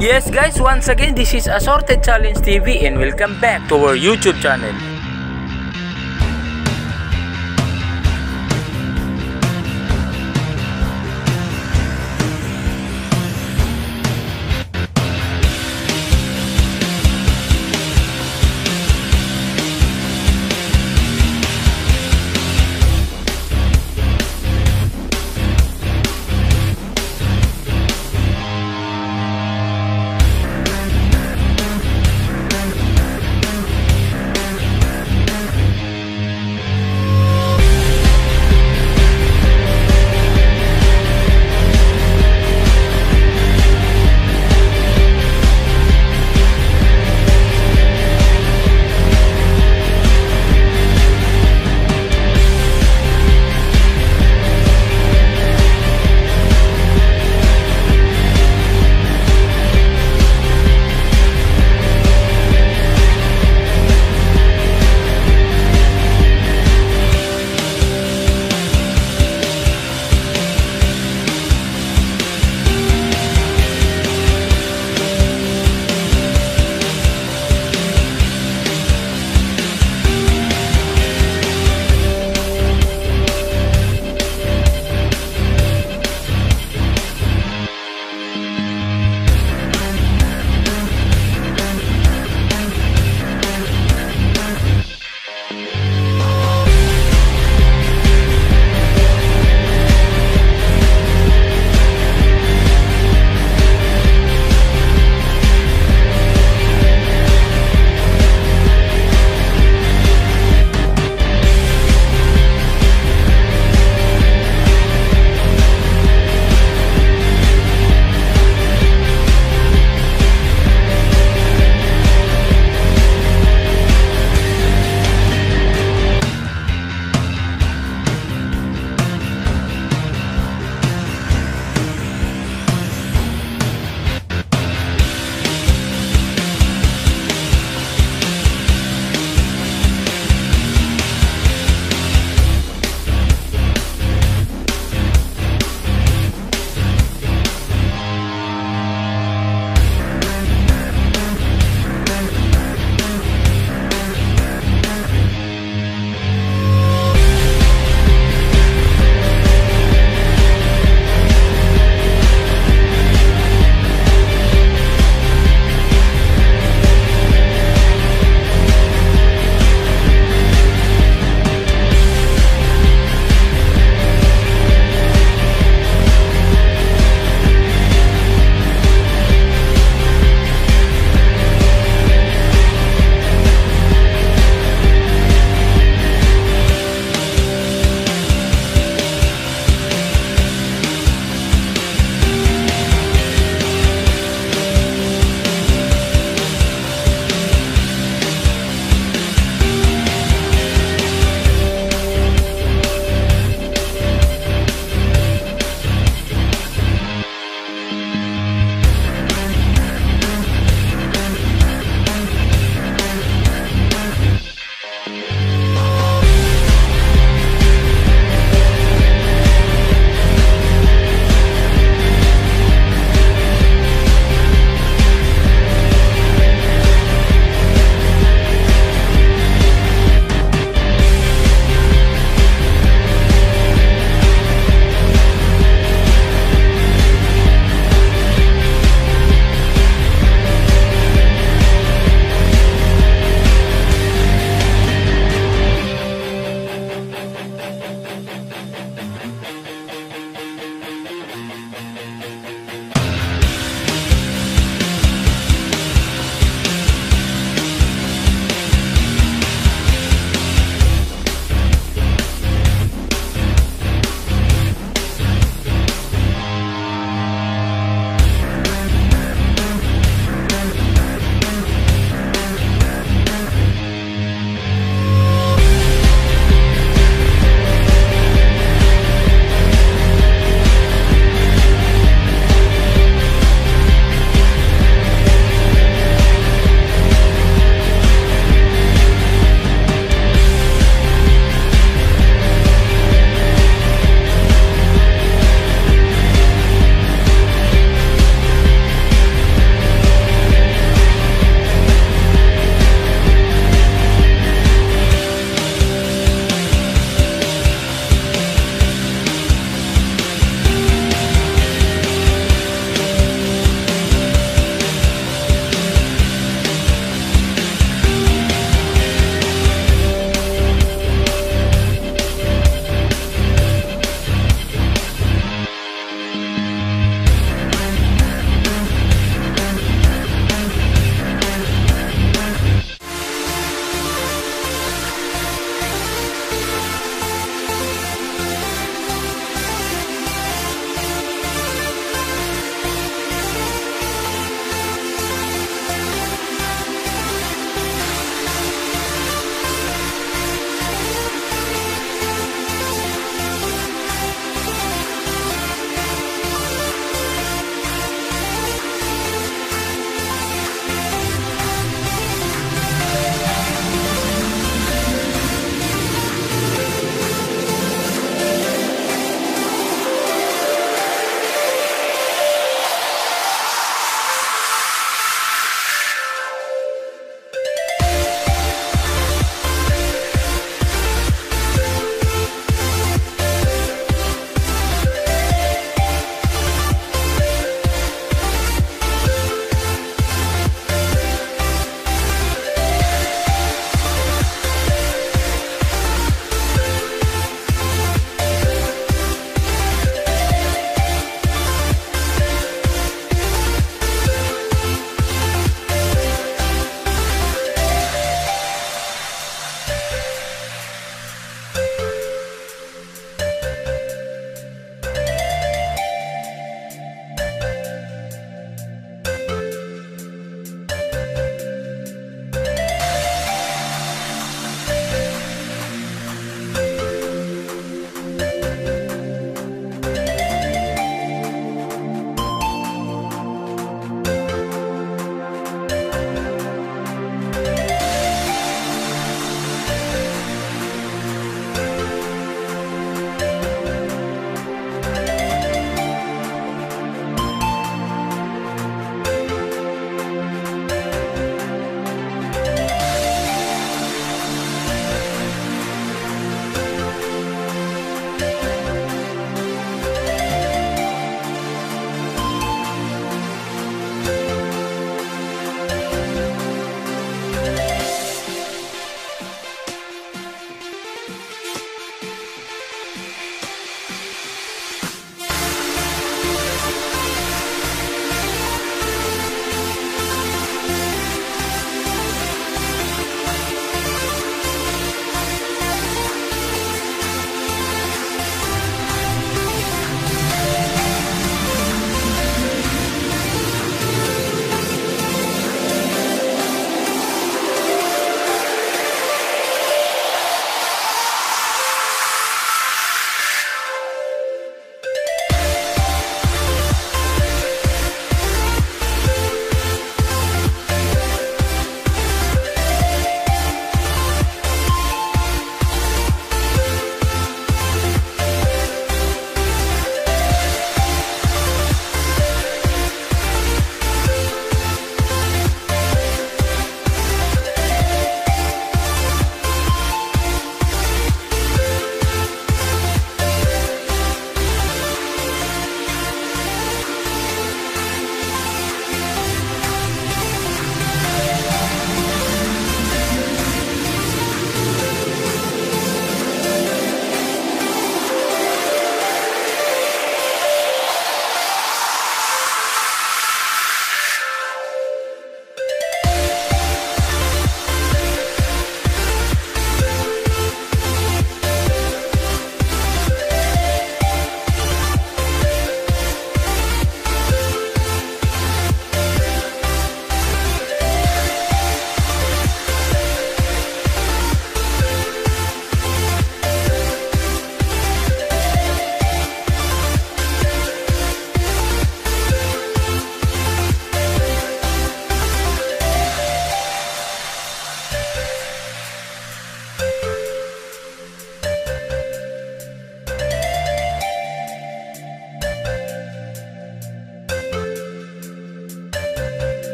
Yes guys, once again, this is Assorted Challenge TV and welcome back to our YouTube channel.